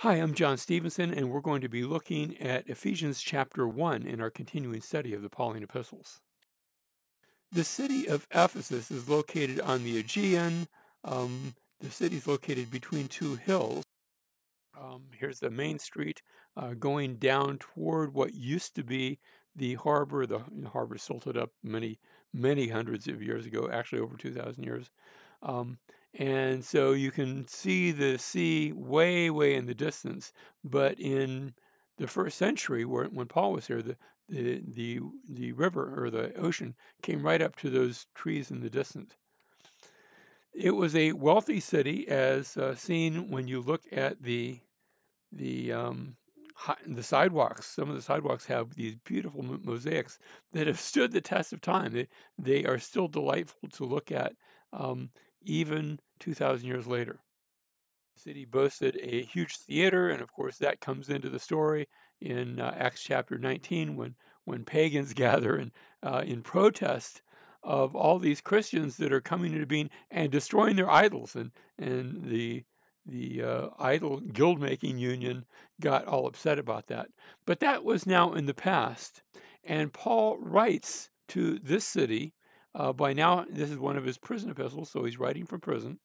Hi, I'm John Stevenson, and we're going to be looking at Ephesians chapter 1 in our continuing study of the Pauline epistles. The city of Ephesus is located on the Aegean. Um, the city is located between two hills. Um, here's the main street uh, going down toward what used to be the harbor. The, harbor silted up many, many hundreds of years ago, actually over 2,000 years. Um, and so you can see the sea way, way in the distance. But in the first century, where, when Paul was here, the, the, the, the river or the ocean came right up to those trees in the distance. It was a wealthy city, as uh, seen when you look at the the um, the sidewalks. Some of the sidewalks have these beautiful mosaics that have stood the test of time. They they are still delightful to look at. Um, even 2,000 years later. The city boasted a huge theater, and of course, that comes into the story in uh, Acts chapter 19 when, when pagans gather and, uh, in protest of all these Christians that are coming into being and destroying their idols. And, and the, the uh, idol guild making union got all upset about that. But that was now in the past. And Paul writes to this city uh, by now, this is one of his prison epistles, so he's writing from prison.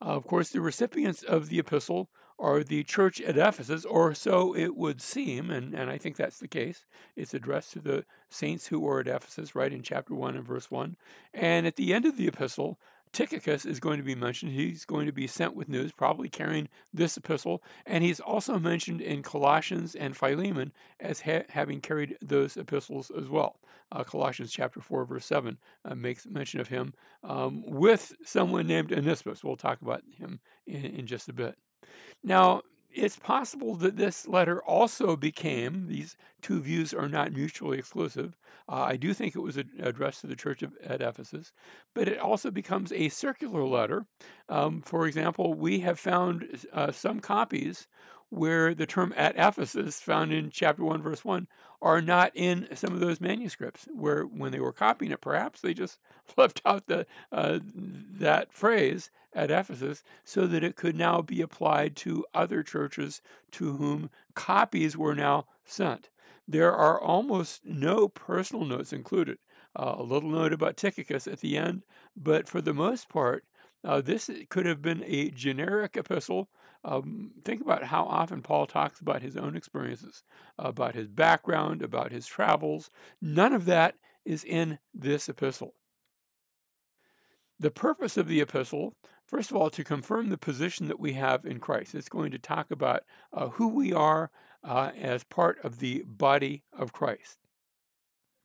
Of course, the recipients of the epistle are the church at Ephesus, or so it would seem, and, and I think that's the case. It's addressed to the saints who were at Ephesus, right in chapter 1 and verse 1. And at the end of the epistle, Tychicus is going to be mentioned. He's going to be sent with news, probably carrying this epistle. And he's also mentioned in Colossians and Philemon as ha- having carried those epistles as well. Uh, Colossians chapter 4, verse 7 uh, makes mention of him um, with someone named Onesimus. We'll talk about him in, in just a bit. Now, it's possible that this letter also became, these two views are not mutually exclusive. Uh, I do think it was addressed to the church of, at Ephesus, but it also becomes a circular letter. Um, for example, we have found uh, some copies where the term at Ephesus, found in chapter 1, verse 1, are not in some of those manuscripts, where when they were copying it, perhaps they just left out the, uh, that phrase at Ephesus so that it could now be applied to other churches to whom copies were now sent. There are almost no personal notes included. Uh, a little note about Tychicus at the end, but for the most part, uh, this could have been a generic epistle. Um, think about how often Paul talks about his own experiences, about his background, about his travels. None of that is in this epistle. The purpose of the epistle, first of all, to confirm the position that we have in Christ. It's going to talk about uh, who we are uh, as part of the body of Christ.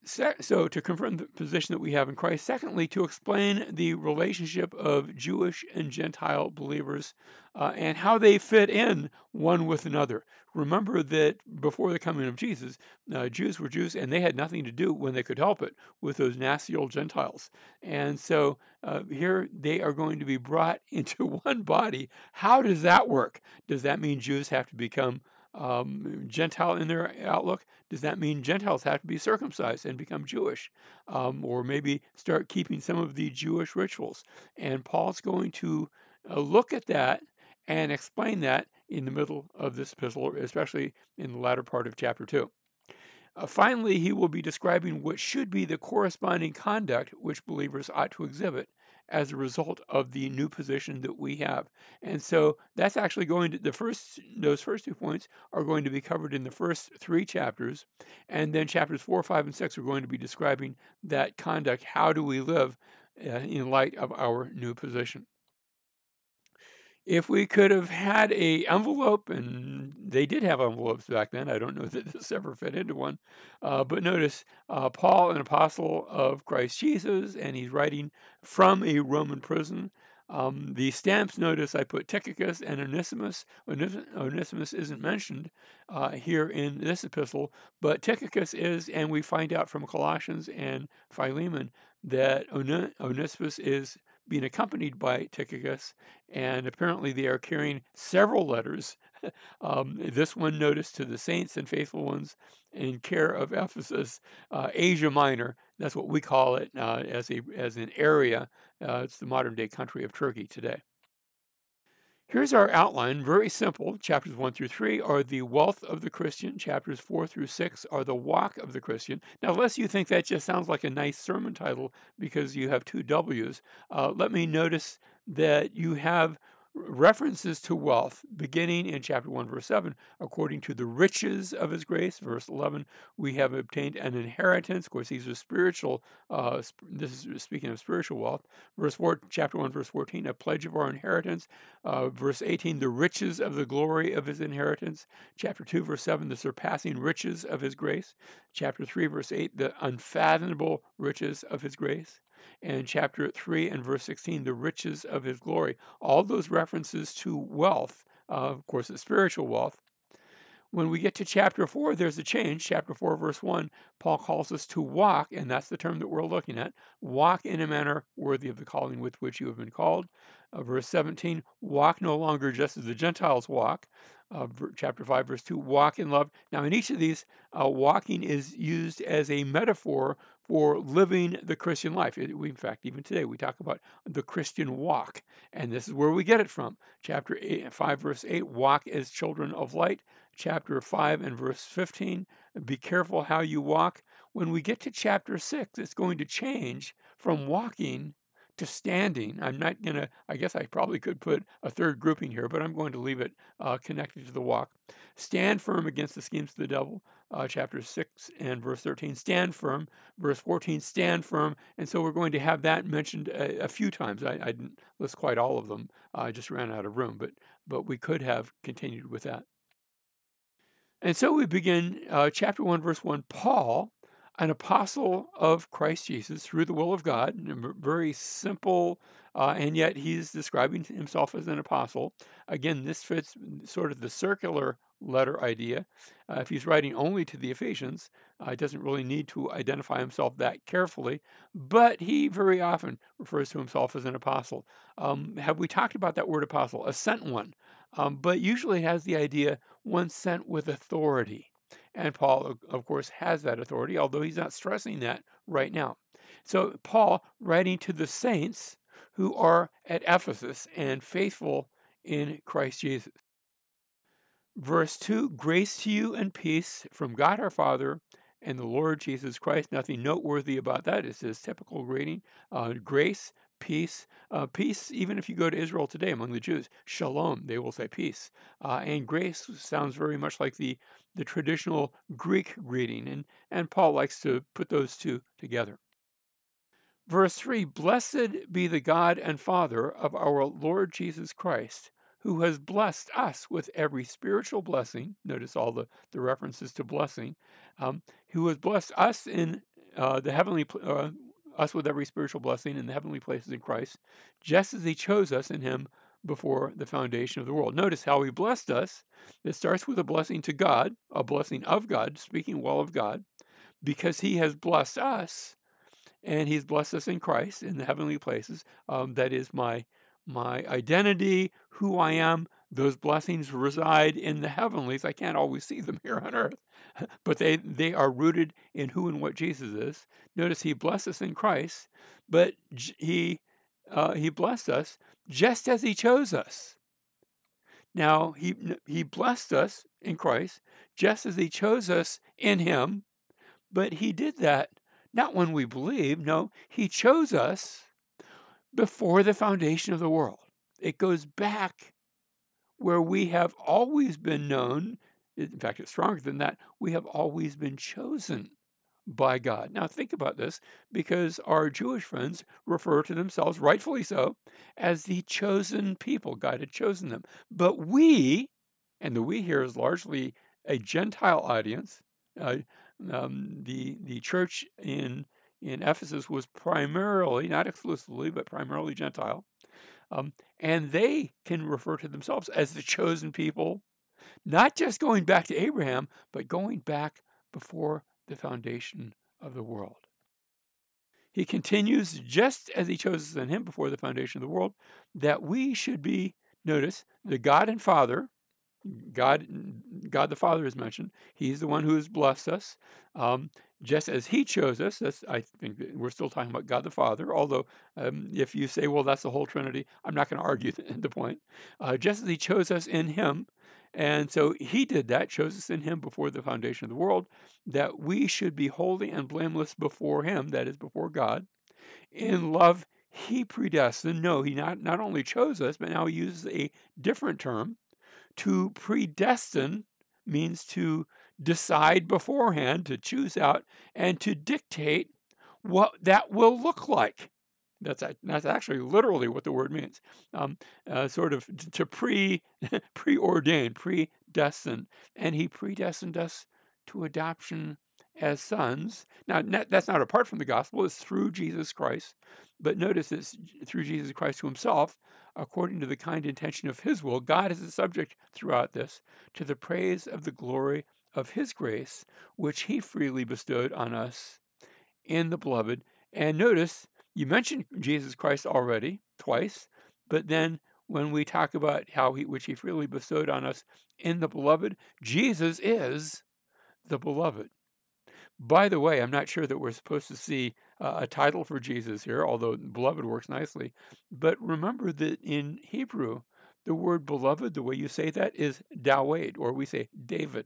So, to confirm the position that we have in Christ. Secondly, to explain the relationship of Jewish and Gentile believers uh, and how they fit in one with another. Remember that before the coming of Jesus, uh, Jews were Jews and they had nothing to do when they could help it with those nasty old Gentiles. And so uh, here they are going to be brought into one body. How does that work? Does that mean Jews have to become um, Gentile in their outlook, does that mean Gentiles have to be circumcised and become Jewish? Um, or maybe start keeping some of the Jewish rituals? And Paul's going to uh, look at that and explain that in the middle of this epistle, especially in the latter part of chapter 2. Uh, finally, he will be describing what should be the corresponding conduct which believers ought to exhibit as a result of the new position that we have. And so that's actually going to the first those first two points are going to be covered in the first three chapters, and then chapters four, five, and six are going to be describing that conduct. How do we live uh, in light of our new position? If we could have had a envelope, and they did have envelopes back then. I don't know that this ever fit into one, uh, but notice uh, Paul, an apostle of Christ Jesus, and he's writing from a Roman prison. Um, the stamps notice I put Tychicus and Onesimus. Onesimus isn't mentioned uh, here in this epistle, but Tychicus is, and we find out from Colossians and Philemon that Onesimus is being accompanied by Tychicus, and apparently they are carrying several letters. um, this one noticed to the saints and faithful ones in care of Ephesus, uh, Asia Minor. That's what we call it uh, as a as an area. Uh, it's the modern day country of Turkey today. Here's our outline, very simple. Chapters 1 through 3 are the wealth of the Christian. Chapters 4 through 6 are the walk of the Christian. Now, unless you think that just sounds like a nice sermon title because you have two W's, uh, let me notice that you have references to wealth beginning in chapter 1 verse 7 according to the riches of his grace verse 11 we have obtained an inheritance. Of course these are spiritual uh, this is speaking of spiritual wealth. Verse 4 chapter 1 verse 14 a pledge of our inheritance. Uh, verse 18 the riches of the glory of his inheritance. Chapter 2 verse 7 the surpassing riches of his grace. Chapter 3 verse 8 the unfathomable riches of his grace and chapter 3 and verse 16, the riches of his glory. All those references to wealth, uh, of course, the spiritual wealth. When we get to chapter 4, there's a change. Chapter 4, verse 1, Paul calls us to walk, and that's the term that we're looking at walk in a manner worthy of the calling with which you have been called. Uh, verse 17, walk no longer just as the Gentiles walk. Uh, chapter 5, verse 2, walk in love. Now, in each of these, uh, walking is used as a metaphor for living the Christian life. We, in fact, even today, we talk about the Christian walk, and this is where we get it from. Chapter eight, 5, verse 8, walk as children of light. Chapter 5 and verse 15, be careful how you walk. When we get to chapter 6, it's going to change from walking to standing. I'm not going to, I guess I probably could put a third grouping here, but I'm going to leave it uh, connected to the walk. Stand firm against the schemes of the devil, uh, chapter 6 and verse 13. Stand firm, verse 14, stand firm. And so we're going to have that mentioned a, a few times. I, I, didn't list quite all of them, I just ran out of room, but, but we could have continued with that. And so we begin uh, chapter 1, verse 1. Paul, an apostle of Christ Jesus through the will of God, very simple, uh, and yet he's describing himself as an apostle. Again, this fits sort of the circular letter idea. Uh, if he's writing only to the Ephesians, uh, he doesn't really need to identify himself that carefully, but he very often refers to himself as an apostle. Um, have we talked about that word apostle? A sent one, um, but usually has the idea one sent with authority. And Paul, of course, has that authority, although he's not stressing that right now. So, Paul, writing to the saints who are at Ephesus and faithful in Christ Jesus. Verse 2 Grace to you and peace from God our Father and the Lord Jesus Christ. Nothing noteworthy about that. It's his typical greeting. Uh, grace, peace. Uh, peace, even if you go to Israel today among the Jews, shalom, they will say peace. Uh, and grace sounds very much like the, the traditional Greek greeting, and, and Paul likes to put those two together. Verse 3 Blessed be the God and Father of our Lord Jesus Christ, who has blessed us with every spiritual blessing. Notice all the, the references to blessing. Um, who has blessed us in uh, the heavenly uh, us with every spiritual blessing in the heavenly places in Christ, just as He chose us in Him before the foundation of the world. Notice how He blessed us. It starts with a blessing to God, a blessing of God, speaking well of God, because He has blessed us, and He's blessed us in Christ in the heavenly places. Um, that is my my identity, who I am, those blessings reside in the heavenlies. I can't always see them here on earth, but they, they are rooted in who and what Jesus is. Notice he blessed us in Christ, but he, uh, he blessed us just as he chose us. Now, he, he blessed us in Christ just as he chose us in him, but he did that not when we believe. No, he chose us before the foundation of the world. It goes back where we have always been known, in fact, it's stronger than that, we have always been chosen by God. Now, think about this because our Jewish friends refer to themselves, rightfully so, as the chosen people. God had chosen them. But we, and the we here is largely a Gentile audience, uh, um, the, the church in, in Ephesus was primarily, not exclusively, but primarily Gentile. Um, and they can refer to themselves as the chosen people, not just going back to Abraham, but going back before the foundation of the world. He continues, just as he chose us in him before the foundation of the world, that we should be, notice, the God and Father. God, God the Father is mentioned. He's the one who has blessed us. Um, just as he chose us, that's, I think we're still talking about God the Father, although um, if you say, well, that's the whole Trinity, I'm not going to argue the, the point. Uh, just as he chose us in him, and so he did that, chose us in him before the foundation of the world, that we should be holy and blameless before him, that is, before God. In love, he predestined. No, he not, not only chose us, but now he uses a different term. To predestine means to decide beforehand, to choose out, and to dictate what that will look like. That's that's actually literally what the word means. Um, uh, sort of to pre preordain, predestined, and He predestined us to adoption as sons. Now that's not apart from the gospel; it's through Jesus Christ. But notice it's through Jesus Christ to Himself, according to the kind intention of His will. God is the subject throughout this to the praise of the glory of His grace, which He freely bestowed on us in the beloved. And notice you mentioned Jesus Christ already twice, but then when we talk about how he, which he freely bestowed on us in the beloved, Jesus is the beloved. By the way, I'm not sure that we're supposed to see uh, a title for Jesus here, although beloved works nicely. But remember that in Hebrew, the word beloved, the way you say that is Dawid, or we say David.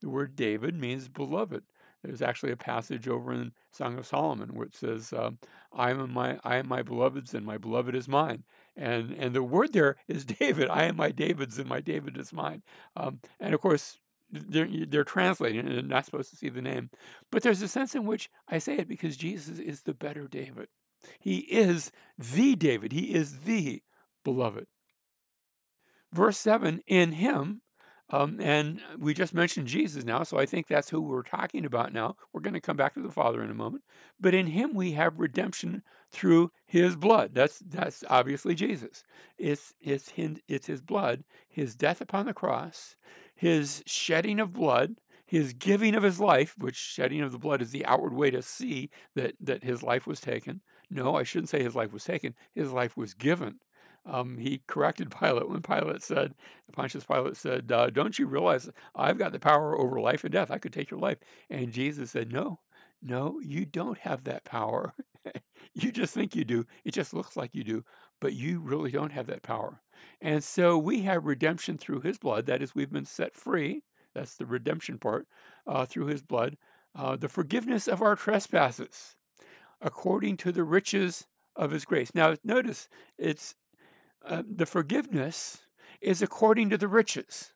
The word David means beloved. There's actually a passage over in Song of Solomon where it says, um, "I am my I am my beloved's, and my beloved is mine." And and the word there is David. I am my David's, and my David is mine. Um, and of course, they're they're translating, and they're not supposed to see the name. But there's a sense in which I say it because Jesus is the better David. He is the David. He is the beloved. Verse 7 In him um, and we just mentioned Jesus now, so I think that's who we're talking about now. We're going to come back to the Father in a moment. But in him we have redemption through his blood. That's that's obviously Jesus. It's it's his, it's his blood, his death upon the cross, his shedding of blood, his giving of his life, which shedding of the blood is the outward way to see that that his life was taken. No, I shouldn't say his life was taken. His life was given um, he corrected Pilate when Pilate said, Pontius Pilate said, uh, Don't you realize I've got the power over life and death? I could take your life. And Jesus said, No, no, you don't have that power. you just think you do. It just looks like you do, but you really don't have that power. And so we have redemption through his blood. That is, we've been set free. That's the redemption part uh, through his blood. Uh, the forgiveness of our trespasses according to the riches of his grace. Now, notice it's uh, the forgiveness is according to the riches.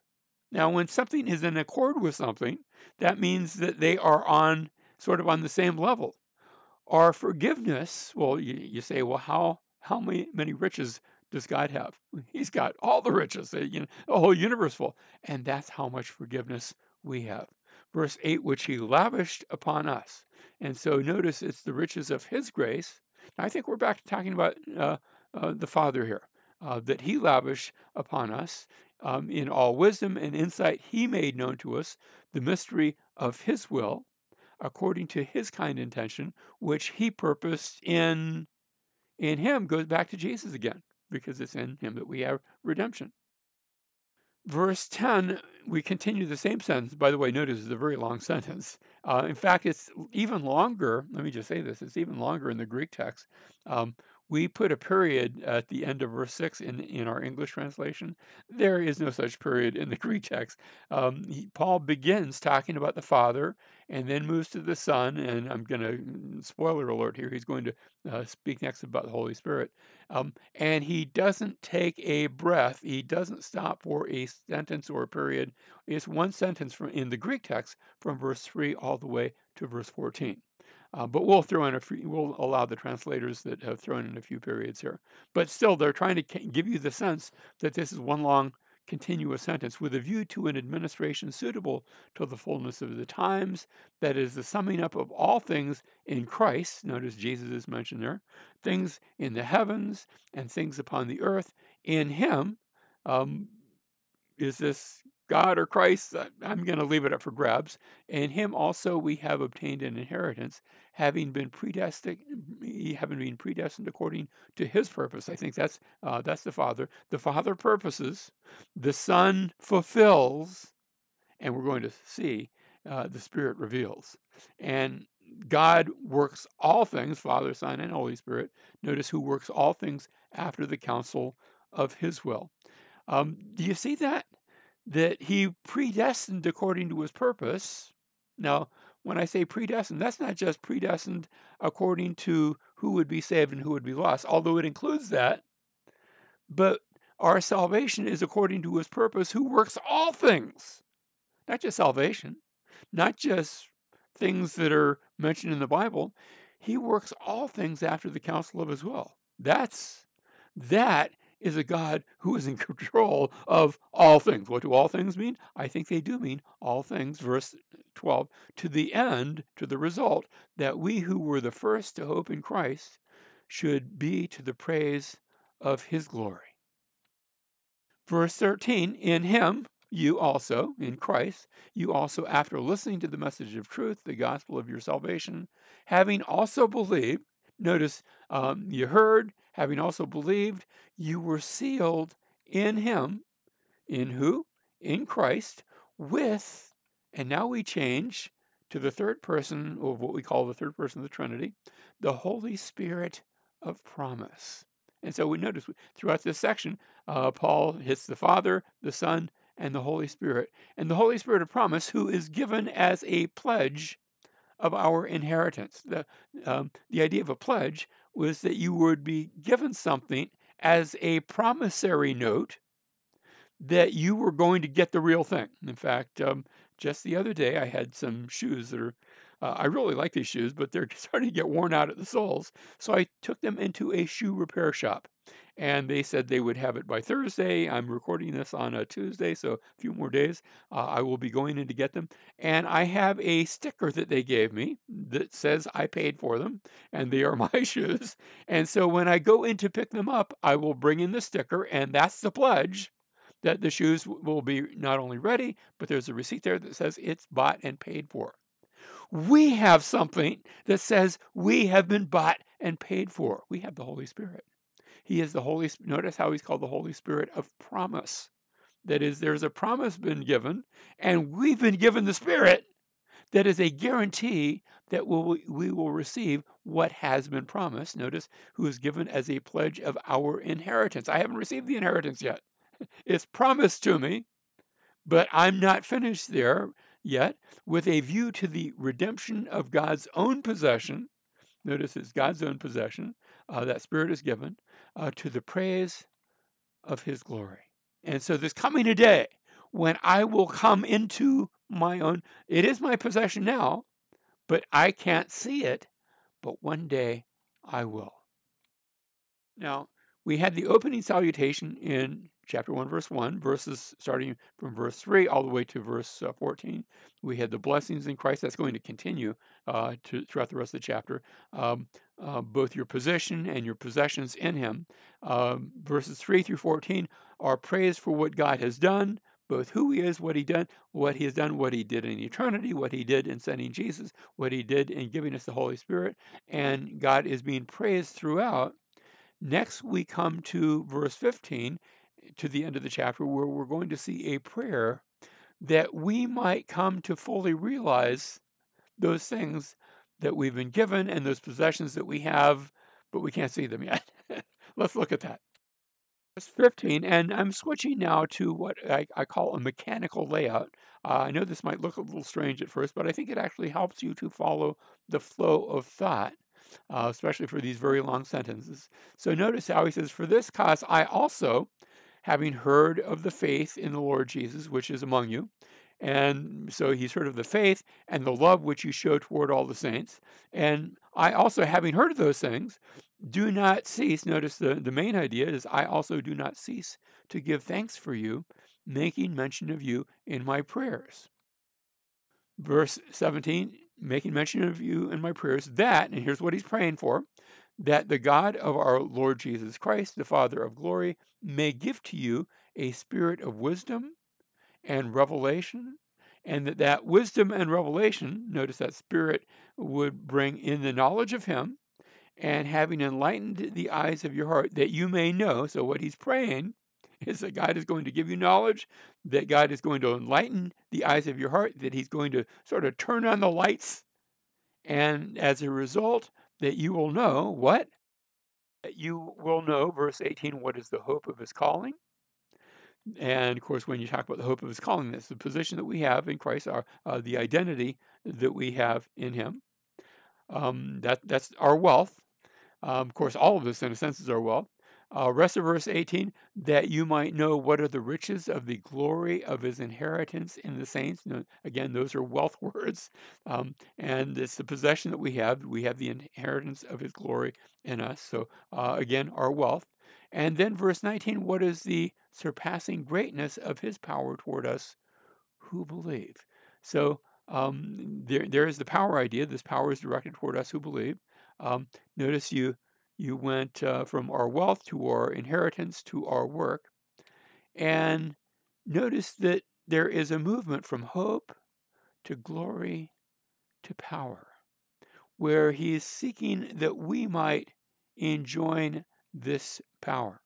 Now, when something is in accord with something, that means that they are on sort of on the same level. Our forgiveness, well, you, you say, well, how how many, many riches does God have? He's got all the riches, uh, you know, a whole universe full. And that's how much forgiveness we have. Verse 8, which he lavished upon us. And so notice it's the riches of his grace. I think we're back to talking about uh, uh, the Father here uh, that he lavished upon us. Um, in all wisdom and insight, he made known to us the mystery of his will, according to his kind intention, which he purposed in in him goes back to Jesus again, because it's in him that we have redemption. Verse 10, we continue the same sentence. By the way, notice it's a very long sentence. Uh, in fact, it's even longer. Let me just say this it's even longer in the Greek text. Um, we put a period at the end of verse 6 in, in our English translation. There is no such period in the Greek text. Um, he, Paul begins talking about the Father and then moves to the Son. And I'm going to, mm, spoiler alert here, he's going to uh, speak next about the Holy Spirit. Um, and he doesn't take a breath, he doesn't stop for a sentence or a period. It's one sentence from in the Greek text from verse 3 all the way to verse 14. Uh, but we'll throw in a few, we'll allow the translators that have thrown in a few periods here. But still, they're trying to give you the sense that this is one long continuous sentence with a view to an administration suitable to the fullness of the times. That is the summing up of all things in Christ. Notice Jesus is mentioned there. Things in the heavens and things upon the earth. In Him um, is this God or Christ, I'm going to leave it up for grabs. In him also we have obtained an inheritance, having been predestined, having been predestined according to his purpose. I think that's uh, that's the Father. The Father purposes, the Son fulfills, and we're going to see. uh, the Spirit reveals. And God works all things, Father, Son, and Holy Spirit. Notice who works all things after the counsel of his will. Um, do you see that? That he predestined according to his purpose. Now, when I say predestined, that's not just predestined according to who would be saved and who would be lost, although it includes that. But our salvation is according to his purpose, who works all things, not just salvation, not just things that are mentioned in the Bible. He works all things after the counsel of his will. That's that is a God who is in control of all things. What do all things mean? I think they do mean all things, verse 12, to the end, to the result, that we who were the first to hope in Christ should be to the praise of his glory. Verse 13, in him, you also, in Christ, you also, after listening to the message of truth, the gospel of your salvation, having also believed, notice um, you heard, having also believed, you were sealed in him. In who? In Christ, with, and now we change to the third person of what we call the third person of the Trinity, the Holy Spirit of promise. And so we notice throughout this section, uh, Paul hits the Father, the Son, and the Holy Spirit. And the Holy Spirit of promise, who is given as a pledge of our inheritance. The, um, the idea of a pledge was that you would be given something as a promissory note that you were going to get the real thing. In fact, um, just the other day, I had some shoes that are, uh, I really like these shoes, but they're starting to get worn out at the soles. So I took them into a shoe repair shop and they said they would have it by Thursday. I'm recording this on a Tuesday, so a few more days. Uh, I will be going in to get them. And I have a sticker that they gave me that says I paid for them, and they are my shoes. And so when I go in to pick them up, I will bring in the sticker, and that's the pledge that the shoes will be not only ready, but there's a receipt there that says it's bought and paid for. We have something that says we have been bought and paid for. We have the Holy Spirit. He is the Holy Spirit. Notice how he's called the Holy Spirit of promise. That is, there's a promise been given, and we've been given the Spirit that is a guarantee that we'll, we will receive what has been promised. Notice who is given as a pledge of our inheritance. I haven't received the inheritance yet. It's promised to me, but I'm not finished there yet with a view to the redemption of God's own possession. Notice it's God's own possession. Uh, that Spirit is given uh, to the praise of his glory. And so there's coming a day when I will come into my own, it is my possession now, but I can't see it, but one day I will. Now, we had the opening salutation in chapter 1, verse 1, verses starting from verse 3 all the way to verse uh, 14. We had the blessings in Christ. That's going to continue uh, to, throughout the rest of the chapter. Um, uh, both your position and your possessions in Him. Um, verses 3 through 14 are praise for what God has done, both who He is, what He done, what He has done, what He did in eternity, what He did in sending Jesus, what He did in giving us the Holy Spirit. And God is being praised throughout. Next, we come to verse 15 to the end of the chapter where we're going to see a prayer that we might come to fully realize those things that we've been given and those possessions that we have, but we can't see them yet. Let's look at that. Verse 15, and I'm switching now to what I, I call a mechanical layout. Uh, I know this might look a little strange at first, but I think it actually helps you to follow the flow of thought, uh, especially for these very long sentences. So notice how he says, For this cause I also, having heard of the faith in the Lord Jesus, which is among you. And so he's heard of the faith and the love which you show toward all the saints. And I also, having heard of those things, do not cease. Notice the, the main idea is I also do not cease to give thanks for you, making mention of you in my prayers. Verse 17, making mention of you in my prayers, that, and here's what he's praying for, that the God of our Lord Jesus Christ, the Father of glory, may give to you a spirit of wisdom and revelation, and that that wisdom and revelation, notice that spirit would bring in the knowledge of Him, and having enlightened the eyes of your heart, that you may know. So, what he's praying is that God is going to give you knowledge, that God is going to enlighten the eyes of your heart, that He's going to sort of turn on the lights. And as a result, that you will know what? That you will know, verse 18, what is the hope of His calling? And of course, when you talk about the hope of His calling, that's the position that we have in Christ, our uh, the identity that we have in Him. Um, that that's our wealth. Um, of course, all of this, in a sense, is our wealth. Uh, rest of verse 18, that you might know what are the riches of the glory of his inheritance in the saints. again, those are wealth words. Um, and it's the possession that we have. We have the inheritance of his glory in us. So, uh, again, our wealth. And then verse 19, what is the surpassing greatness of his power toward us who believe? So, um, there, there is the power idea. This power is directed toward us who believe. Um, notice you you went uh, from our wealth to our inheritance to our work. And notice that there is a movement from hope to glory to power, where he is seeking that we might enjoy this power.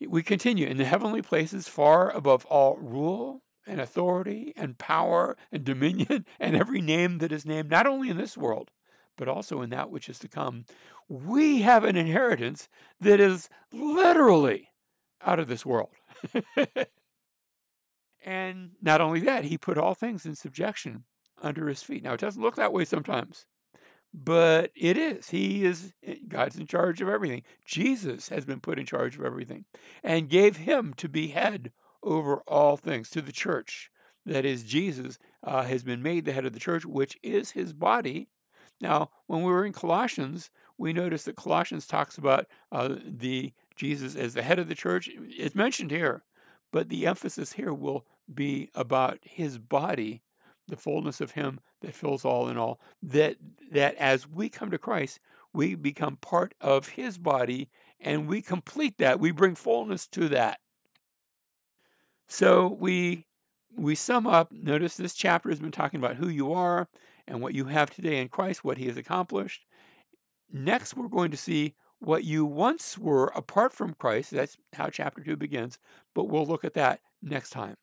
We continue in the heavenly places, far above all rule and authority and power and dominion and every name that is named, not only in this world, but also in that which is to come, we have an inheritance that is literally out of this world. and not only that, he put all things in subjection under his feet. Now, it doesn't look that way sometimes, but it is. He is, eh, God's in charge of everything. Jesus has been put in charge of everything and gave him to be head over all things to the church. That is, Jesus uh, has been made the head of the church, which is his body, now, when we were in Colossians, we noticed that Colossians talks about uh, the Jesus as the head of the church. It's mentioned here, but the emphasis here will be about his body, the fullness of him that fills all in all. That that as we come to Christ, we become part of his body and we complete that. We bring fullness to that. So we we sum up, notice this chapter has been talking about who you are and what you have today in Christ, what he has accomplished. Next, we're going to see what you once were apart from Christ. That's how chapter 2 begins, but we'll look at that next time.